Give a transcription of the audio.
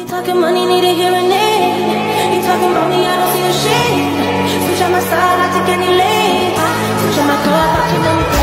You talking money, need a hearing aid. You talking about me, I don't see a shit. Switch on my side, I take any lane. Switch on my car, I keep them.